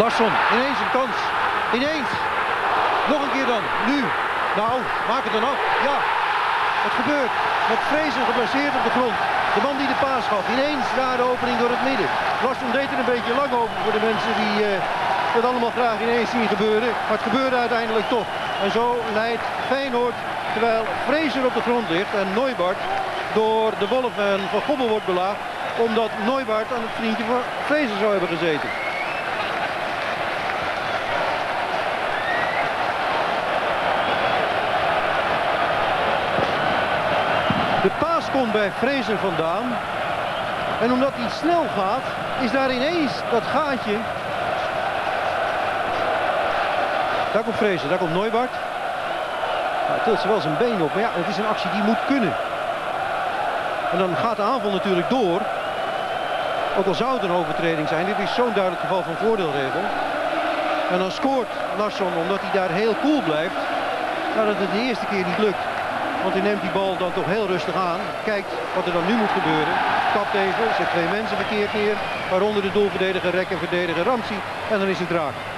Larsson, ineens een kans. Ineens. Nog een keer dan. Nu. Nou, maak het dan af. Ja, het gebeurt. Met Vrezen geblesseerd op de grond. De man die de paas gaf. Ineens daar de opening door het midden. Larsson deed er een beetje lang over voor de mensen die uh, dat allemaal graag ineens zien gebeuren. Maar het gebeurde uiteindelijk toch. En zo leidt Feyenoord, terwijl Vrezen op de grond ligt en Neubart door de Wolf en Van Gobbel wordt belaagd. Omdat Neubart aan het vriendje van Vrezen zou hebben gezeten. De paas komt bij Fraser vandaan. En omdat hij snel gaat, is daar ineens dat gaatje. Daar komt Fraser, daar komt Neubart. Nou, tilt ze wel zijn been op, maar ja, het is een actie die moet kunnen. En dan gaat de aanval natuurlijk door. Ook al zou het een overtreding zijn, dit is zo'n duidelijk geval van voordeelregel. En dan scoort Larsson omdat hij daar heel cool blijft. Nadat het de eerste keer niet lukt. Want hij neemt die bal dan toch heel rustig aan. Kijkt wat er dan nu moet gebeuren. Kapt even, zet twee mensen verkeerd neer. Waaronder de doelverdediger, rek en verdediger Ramsey. En dan is het raak.